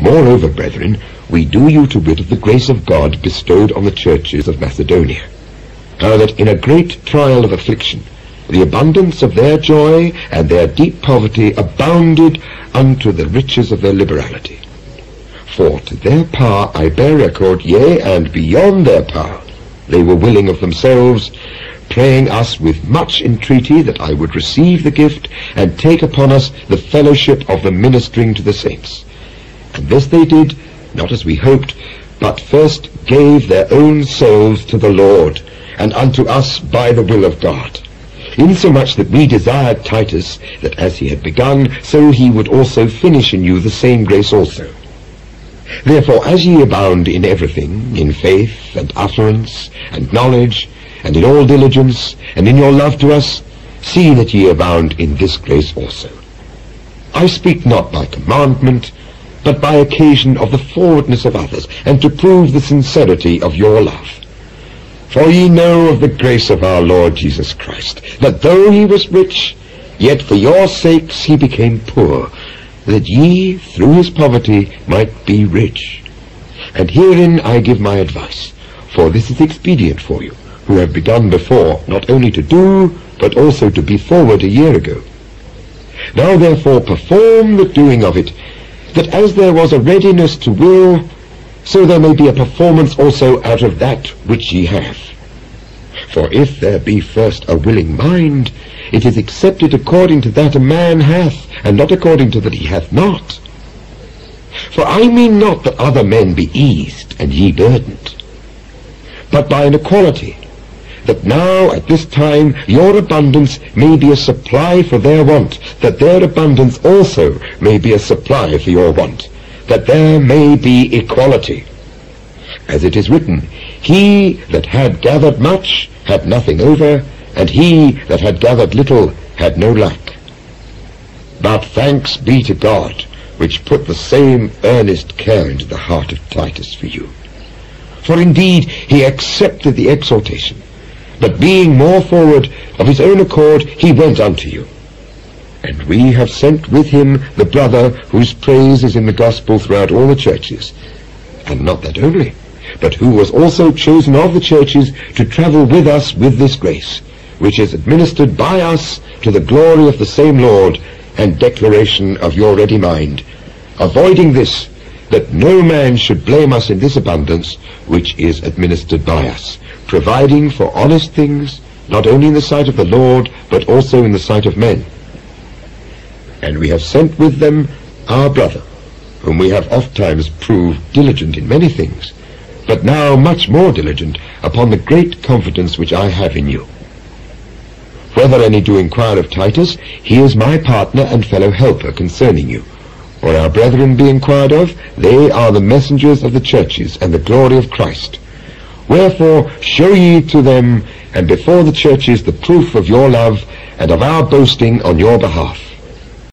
Moreover, brethren, we do you to wit of the grace of God bestowed on the churches of Macedonia, how that in a great trial of affliction, the abundance of their joy and their deep poverty abounded unto the riches of their liberality. For to their power I bear record, yea, and beyond their power, they were willing of themselves, praying us with much entreaty that I would receive the gift and take upon us the fellowship of the ministering to the saints. This they did, not as we hoped, but first gave their own souls to the Lord, and unto us by the will of God. Insomuch that we desired Titus, that as he had begun, so he would also finish in you the same grace also. Therefore, as ye abound in everything, in faith, and utterance, and knowledge, and in all diligence, and in your love to us, see that ye abound in this grace also. I speak not by commandment, but by occasion of the forwardness of others, and to prove the sincerity of your love. For ye know of the grace of our Lord Jesus Christ, that though he was rich, yet for your sakes he became poor, that ye, through his poverty, might be rich. And herein I give my advice, for this is expedient for you, who have begun before, not only to do, but also to be forward a year ago. Now therefore perform the doing of it, that as there was a readiness to will, so there may be a performance also out of that which ye have. For if there be first a willing mind, it is accepted according to that a man hath, and not according to that he hath not. For I mean not that other men be eased, and ye burdened, but by an equality, that now at this time your abundance may be a supply for their want, that their abundance also may be a supply for your want, that there may be equality. As it is written, He that had gathered much had nothing over, and he that had gathered little had no lack. But thanks be to God, which put the same earnest care into the heart of Titus for you. For indeed he accepted the exhortation, but being more forward of his own accord, he went unto you. And we have sent with him the brother whose praise is in the gospel throughout all the churches, and not that only, but who was also chosen of the churches to travel with us with this grace, which is administered by us to the glory of the same Lord and declaration of your ready mind, avoiding this, that no man should blame us in this abundance which is administered by us, providing for honest things, not only in the sight of the Lord, but also in the sight of men. And we have sent with them our brother, whom we have oft times proved diligent in many things, but now much more diligent upon the great confidence which I have in you. Whether any do inquire of Titus, he is my partner and fellow helper concerning you. Or our brethren be inquired of, they are the messengers of the churches and the glory of Christ. Wherefore show ye to them and before the churches the proof of your love and of our boasting on your behalf